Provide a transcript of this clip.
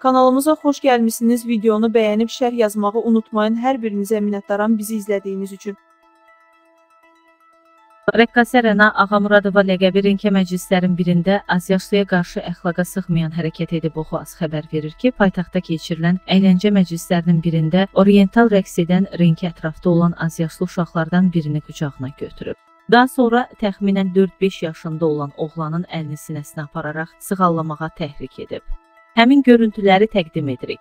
Kanalımıza xoş gəlmisiniz. Videonu bəyənib şərh yazmağı unutmayın. Hər birinizə minnətdaram bizi izlədiyiniz üçün. Rəqqasə Rəna Ağamuradova ləqəbi ringə məclislərin birində azyaşlıya qarşı əxlaqa sıxmayan hərəkət edib oxu az xəbər verir ki, paytaxtda keçirilən əyləncə məclislərinin birində oriental rəqs edən ringi ətrafda olan azyaşlı uşaqlardan birini qucağına götürüb. Daha sonra təxminən 4-5 yaşında olan oğlanın əlini sinəsinə apararaq sığallamağa təhrik edib. Həmin görüntüləri təqdim edirik.